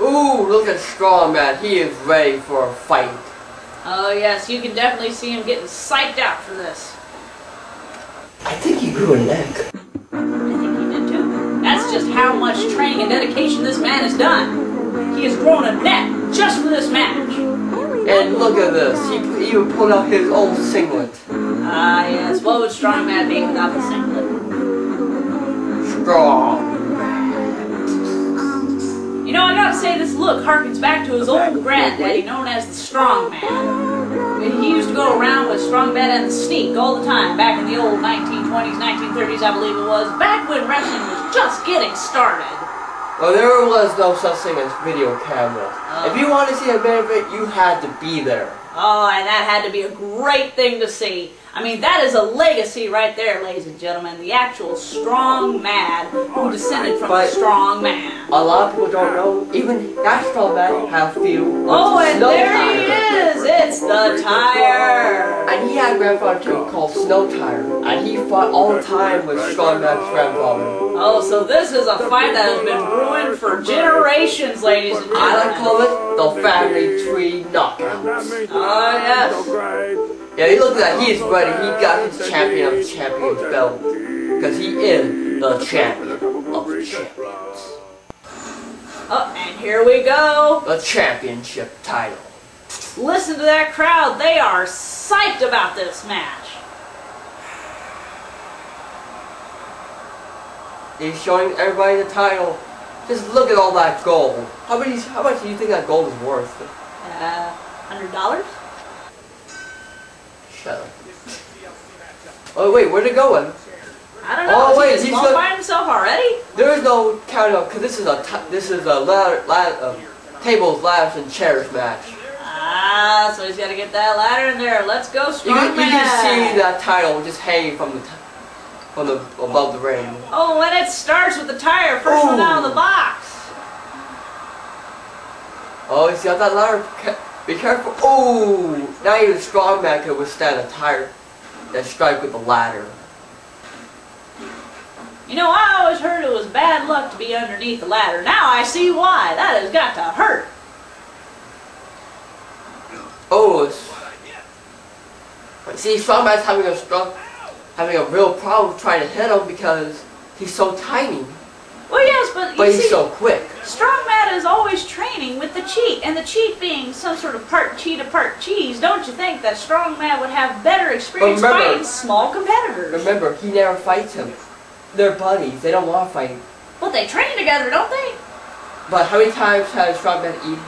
Ooh, look at Strongman. He is ready for a fight. Oh yes, you can definitely see him getting psyched out for this. I think he grew a neck. I think he did too. That's just how much training and dedication this man has done. He has grown a neck just for this match. And look at this. He even pulled out his own singlet. Ah yes, what would Strongman be without the singlet? Strong. You know, I gotta say, this look harkens back to his old granddaddy, known as the Strong Man. He used to go around with Strong Man and the Sneak all the time, back in the old 1920s, 1930s, I believe it was, back when wrestling was just getting started. Well, there was no such thing as video cameras. Oh. If you wanted to see a benefit, you had to be there. Oh, and that had to be a great thing to see. I mean, that is a legacy right there, ladies and gentlemen. The actual strong man who descended from But- a strong man. A lot of people don't know, even that strong man had a few. Oh, and there tire. he is! It's the tire! And he had a grandfather too called Snow Tire. And he fought all the time with Strong Man's grandfather. Oh, so this is a fight that has been brewing for generations, ladies and gentlemen. I like to call it the family tree knockouts. Oh, ah, yes. Yeah, he looks like he's ready. He got his champion of champions belt. Because he is the champion of champions. Oh, and here we go. The championship title. Listen to that crowd. They are psyched about this match. He's showing everybody the title. Just look at all that gold. How many? How much do you think that gold is worth? Uh, $100? Shut up. Oh wait, where'd it go? I don't know. Oh, wait, he he's disqualifying by himself already? There is no countdown because this is a this is a ladder, ladder, um, tables, ladders, and chairs match. Ah, so he's got to get that ladder in there. Let's go, You strong can, you can see that title just hanging from the from the above the ring. Oh, and it starts with the tire. First one out of the box. Oh, he's got that ladder. Be careful. Oh, now even strong man can withstand a tire that strike with the ladder. You know, I always heard it was bad luck to be underneath the ladder. Now I see why. That has got to hurt. Oh, see, strong man's having a strong, having a real problem trying to hit him because he's so tiny, Well, yes, but you but he's see, so quick. Strongman is always training with the cheat, and the cheat being some sort of part cheetah, part cheese. Don't you think that Strongman would have better experience remember- fighting small competitors? Remember, he never fights him. They're buddies. They don't want to fight. But they train together, don't they? But how many times has Strongman eat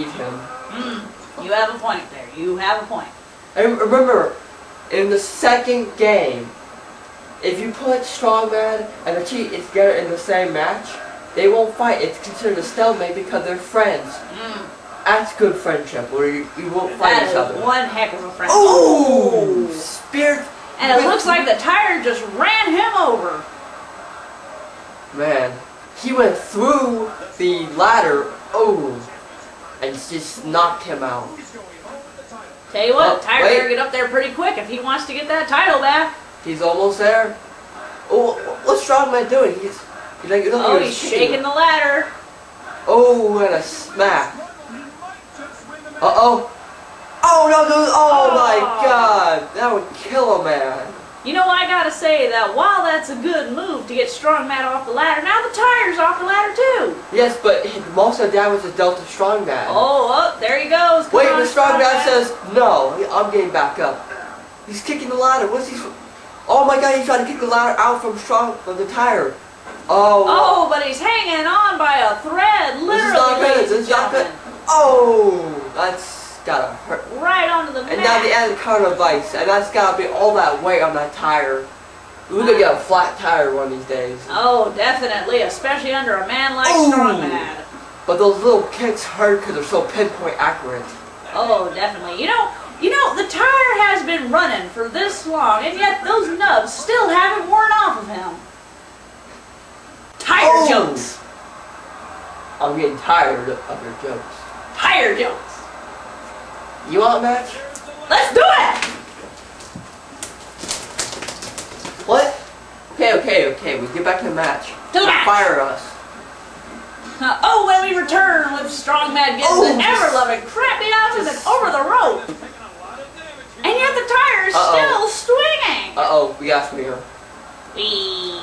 eat him? Hmm. You have a point there. You have a point. And remember, in the second game, if you put Strongman and the Cheat together in the same match, they won't fight. It's considered a stalemate because they're friends. Mm. That's good friendship, where you, you won't fight That each other. one heck of a friend. Ooh! Spear. And it looks like the tire just ran him over. Man, he went through the ladder. Oh! And just knocked him out. Tell you what, Oh, wait. better get up there pretty quick if he wants to get that title back. He's almost there. Oh, what's Strongman doing? He's, he's like, Oh, he he's shaking the ladder. Oh, and a smack. Uh oh. Oh no, no, oh my Oh. god. That would kill a man. You know, I gotta say that while that's a good move to get Strongman off the ladder, now the tire's off the ladder too. Yes, but most of that was dealt to Strongman. Oh, oh, there he goes. Come Wait, on, the Strongman Strongman. says, no, I'm getting back up. He's kicking the ladder. What's he? Oh my god, he's trying to kick the ladder out from Strong, from the tire. Oh. Oh, but he's hanging on by a thread, literally. This is not good. This is not good. Oh, that's gotta hurt. Right onto the And now the end counter of ice, and that's gotta be all that weight on that tire. We're gonna get a flat tire one of these days. Oh, definitely, especially under a man like Ooh. Strongman. But those little kicks hurt because they're so pinpoint accurate. Oh, definitely. You know, you know, the tire has been running for this long, and yet those nubs still haven't worn off of him. Tire Oh. jokes. I'm getting tired of your jokes. Tire jokes. You want a match? Let's do it! What? Okay, okay, okay. We get back to the match. To the match. Fire us. Uh, oh, when we return with Strong Mad gets Oh, the ever loving crappy out and over the rope. And yet the tire is Uh-oh. still swinging. Uh oh, we got Swinger. Whee.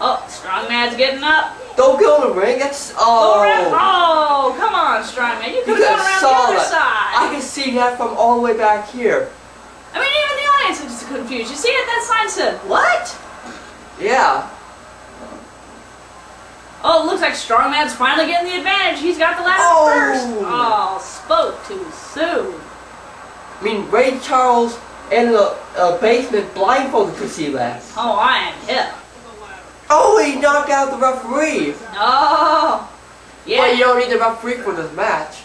Oh, Strong Mad's getting up. Don't go in the ring. That's around. oh. Oh, come on, Strong Man. You could have gone around saw the other that. I can see that from all the way back here. I mean, even the audience is confused. You see it? That sign said, what? Yeah. Oh, it looks like Strongman's finally getting the advantage. He's got the last Oh. first. Oh, spoke too soon. I mean, Ray Charles in the uh, basement blindfolded could see that. Oh, I am hip. Oh, he knocked out the referee. Oh, yeah. But you don't need the referee for this match.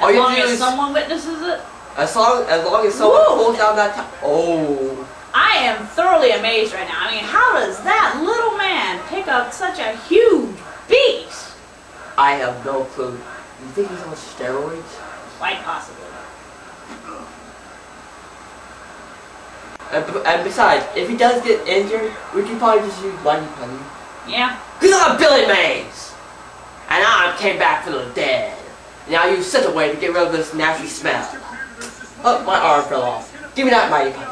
all as you long do as is- someone witnesses it. As long as, long as someone Whoa. pulls down that. Oh. I am thoroughly amazed right now. I mean, how does that little man pick up such a huge beast? I have no clue. You think he's on steroids? Quite possibly. And, and besides, if he does get injured, we can probably just use Money Penny. Yeah. Because I'm Billy Mays! And I came back from the dead. Now you sit away to get rid of this nasty smell. Oh, my arm fell off. Give me that Mighty Penny.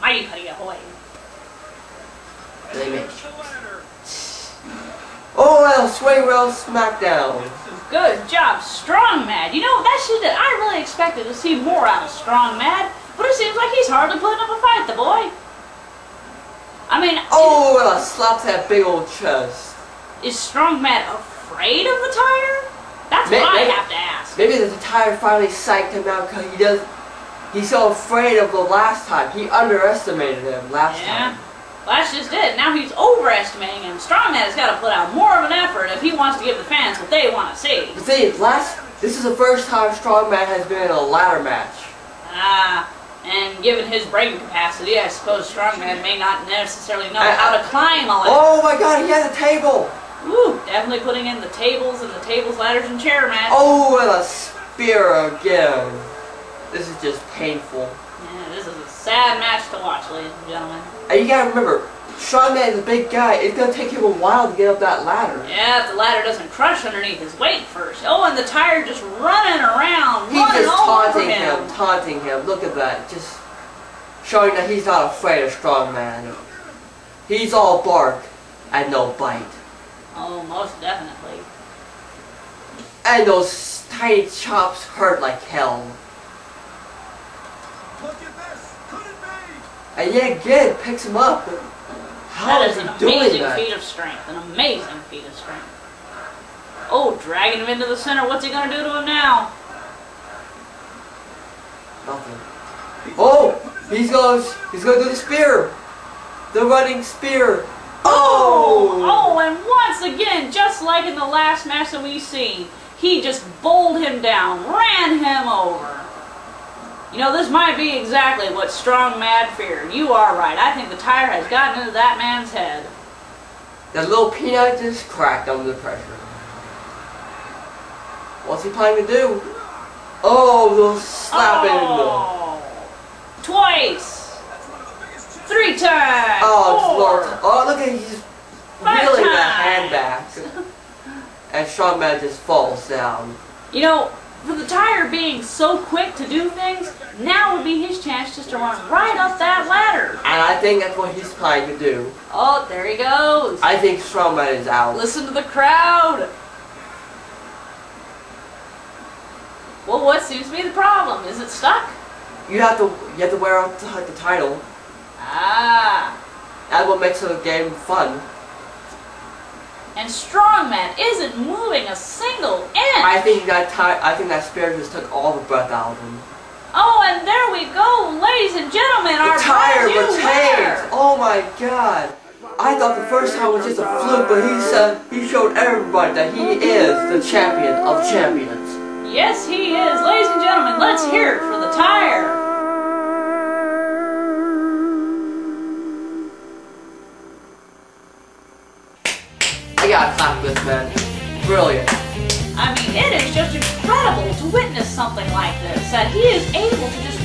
Mighty Putty ahoy. Billy Mays. Oh well, swing rail smackdown. Good job, Strong Mad. You know, that's just it. I really expected to see more out of Strong Mad, but it seems like he's hardly putting up a fight, the boy. I mean, Oh, well, slaps that big old chest. is Strong Mad afraid of the tire? That's May- what I maybe- have to ask. Maybe the tire finally psyched him out because he does. He's so afraid of the last time. He underestimated him last Yeah. time. Well, that's just it. Now he's overestimating him. Strong Mad has got to put out more of an effort if he wants to give the fans what they want to see. Thing is, last this is the first time Strongman has been in a ladder match. Ah, and given his brain capacity, I suppose Strongman may not necessarily know I- how to climb a ladder. Oh my God, he has a table. Ooh, definitely putting in the tables and the tables, ladders, and chair match. Oh, and a spear again. This is just painful. Yeah, this is a sad match to watch, ladies and gentlemen. And you gotta remember, Strongman is a big guy. It's gonna take him a while to get up that ladder. Yeah, if the ladder doesn't crush underneath his weight first. Oh, and the tire just running around, He's running just taunting him. him, taunting him. Look at that. Just showing that he's not afraid of Strongman. He's all bark and no bite. Oh, most definitely. And those tiny chops hurt like hell. Look at this! Could it be? And yet again picks him up. How That is is he an amazing that? feat of strength. An amazing feat of strength. Oh, dragging him into the center. What's he gonna do to him now? Nothing. Oh, he's going. He's going to do the spear. The running spear. Oh, Oh. oh, and once again, just like in the last match that we seen, he just bowled him down, ran him over. You know, this might be exactly what Strong Mad feared. You are right. I think the tire has gotten into that man's head. That little peanut just cracked under the pressure. What's he planning to do? Oh, they'll slap it in the. oh, twice, That's one of the biggest chips. three times, Oh. Lord. Oh, look at he's just Five reeling the hand back. And Strongman just falls down. You know, for the tire being so quick to do things, now would be his chance just to run right up that ladder. And I think that's what he's trying to do. Oh, there he goes. I think Strongman is out. Listen to the crowd. Well, what seems to be the problem? Is it stuck? You have to you have to wear out the, the title. Ah. That's what makes the game fun. And Strongman isn't moving a single inch. I think that ti- I think that spear just took all the breath out of him. oh, and there we go, ladies and gentlemen, our tire retains. Oh my god. I thought the first time was just a fluke, but he said he showed everybody that he is the champion of champions. Yes, he is. Ladies and gentlemen, let's hear it for the tire. Gotta clap this man. Brilliant. I mean, it is just incredible to witness something like this. That he is able to just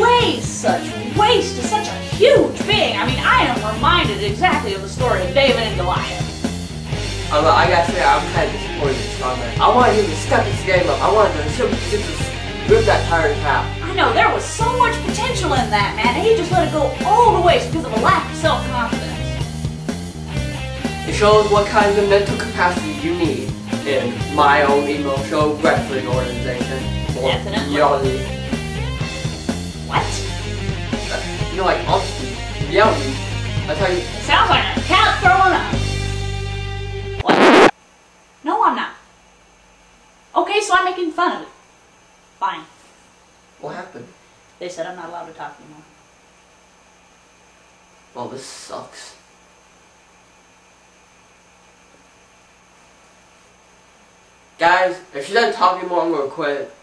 lay such waste to such a huge being. I mean, I am reminded exactly of the story of David and Goliath. Oh, I'm, I gotta say, I'm kind of disappointed in Strongman. I wanted him to step his game up. I wanted him to just rip that tire in half. I know, there was so much potential in that, man, and he just let it go all the waste because of a lack of self-confidence. It shows what kind of mental capacity you need in my own Email Show wrestling organization. Or Definitely. What? You know, like, honestly, Yoli. I tell you, It sounds like a cat throwing up. What? No, I'm not. Okay, so I'm making fun of it. Fine. what happened? They said I'm not allowed to talk anymore. Well, this sucks. Guys, if she doesn't talk anymore, I'm gonna quit.